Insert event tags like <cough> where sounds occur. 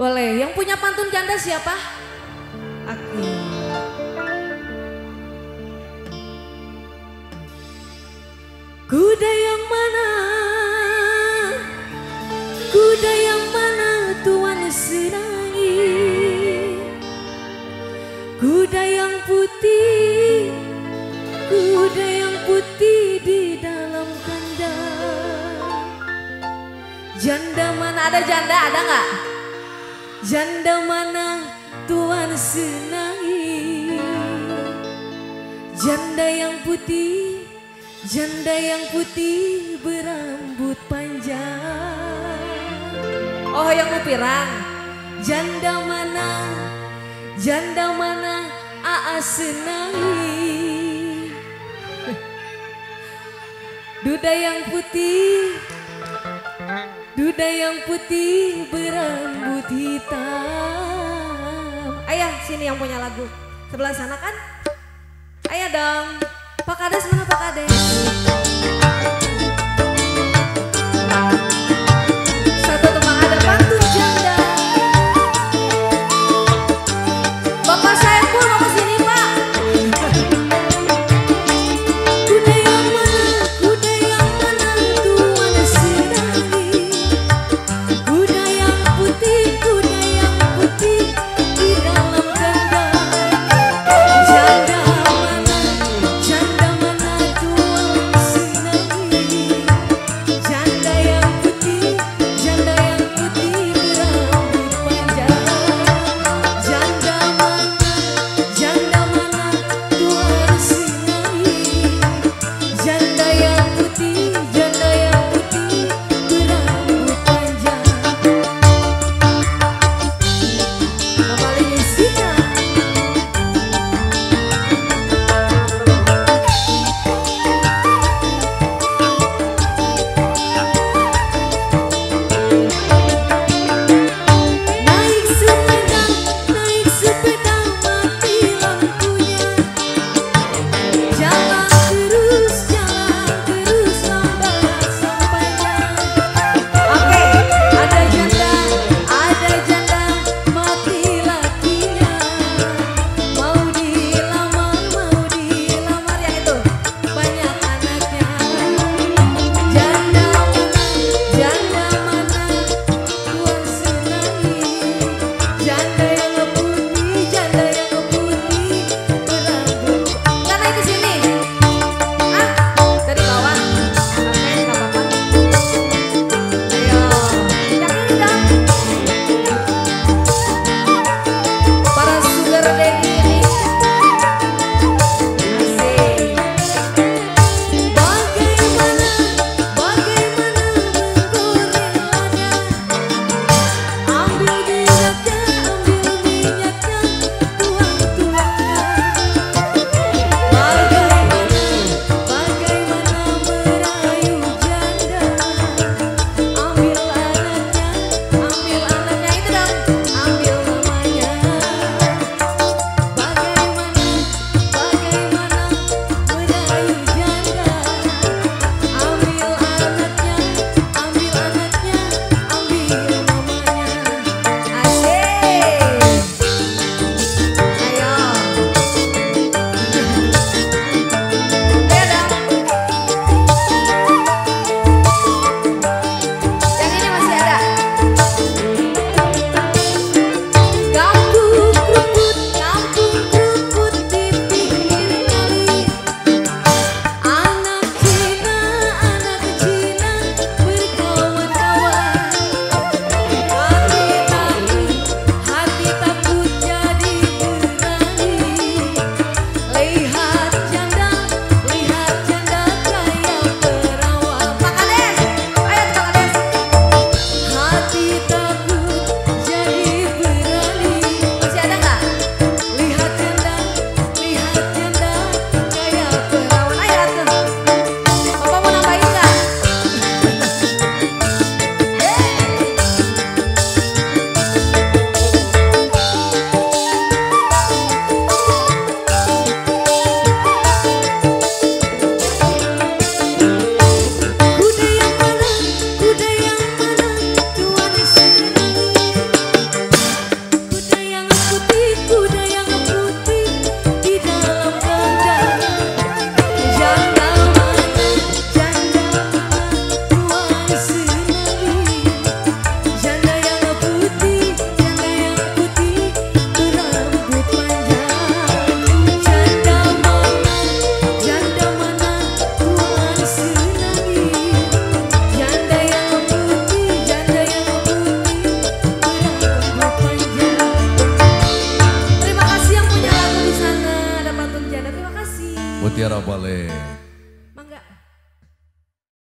Boleh, yang punya pantun janda siapa? Aku. Kuda yang mana? Kuda yang mana Tuan senangi? Kuda yang putih, kuda yang putih di dalam kandang. Janda mana ada janda ada nggak? Janda mana Tuan senangi? Janda yang putih, janda yang putih berambut panjang. Oh yang mau pirang, janda mana, janda mana Aa senangi. <laughs> Duda yang putih, duda yang putih berambut hitam. Ayah sini yang punya lagu, sebelah sana kan? Ayo dong. Pak Kades mana Pak Kades? Mangueira Balé.